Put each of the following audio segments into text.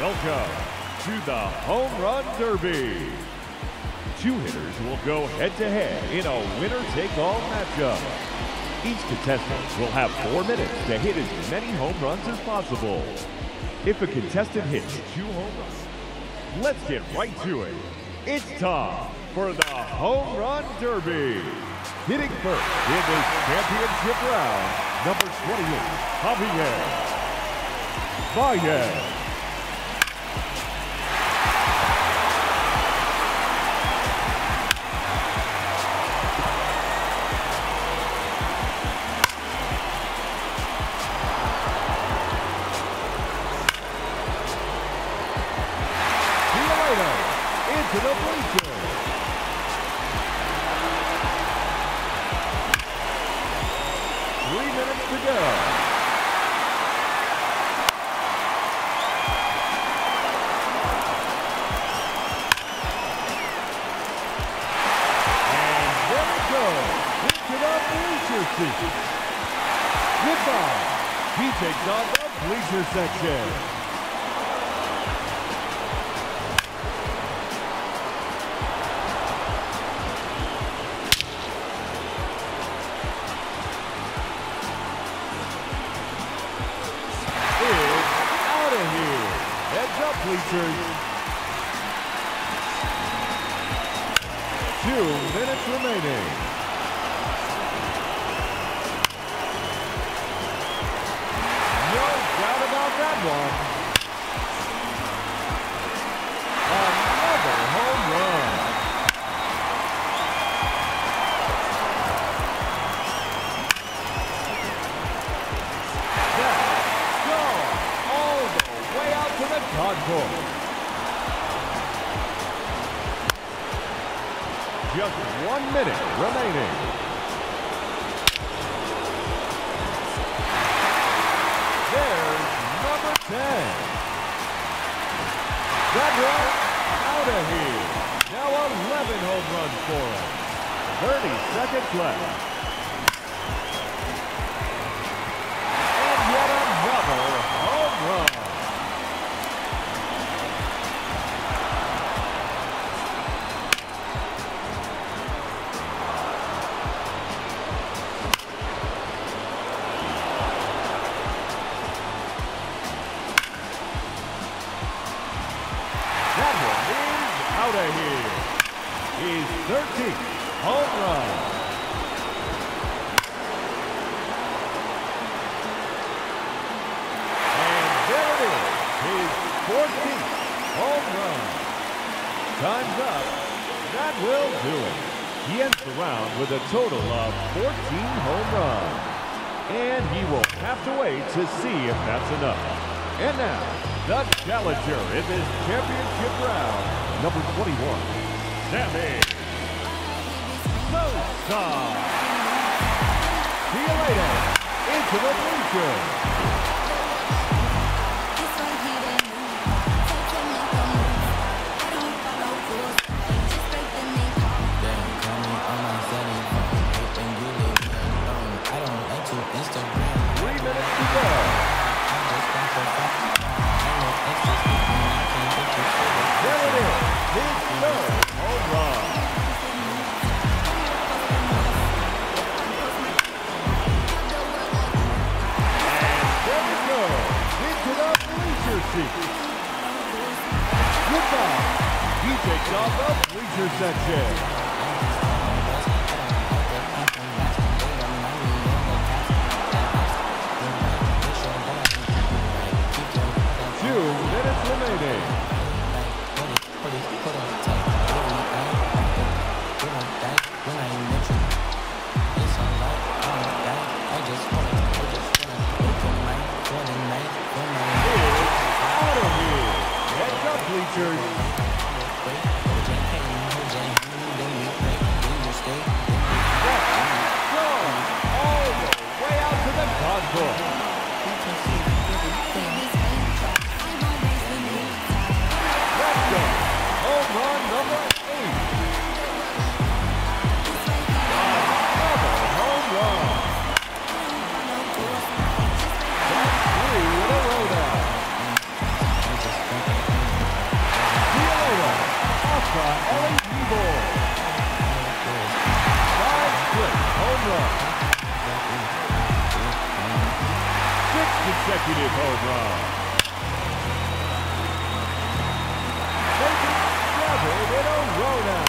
Welcome to the Home Run Derby. Two hitters will go head-to-head in a winner-take-all matchup. Each contestant will have four minutes to hit as many home runs as possible. If a contestant hits two home runs, let's get right to it. It's time for the Home Run Derby. Hitting first in this championship round, number 28, Javier Baez. Into. Three minutes to go. And there it goes. Into the bleacher seat. Goodbye. He takes on the bleacher section. Bleachers. Two minutes remaining. Just one minute remaining. There's number 10. That one out of here. Now 11 home runs for him. 30 seconds left. 13th home run. And there it is, his 14th home run. Time's up. That will do it. He ends the round with a total of 14 home runs. And he will have to wait to see if that's enough. And now, the challenger in this championship round, number 21, Sammy Sosa. See you later. Into the. Three seat. Goodbye. He takes off the bleacher section. Consecutive home run. Making seven in a row now.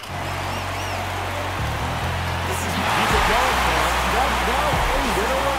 Going, man. That's now eight in a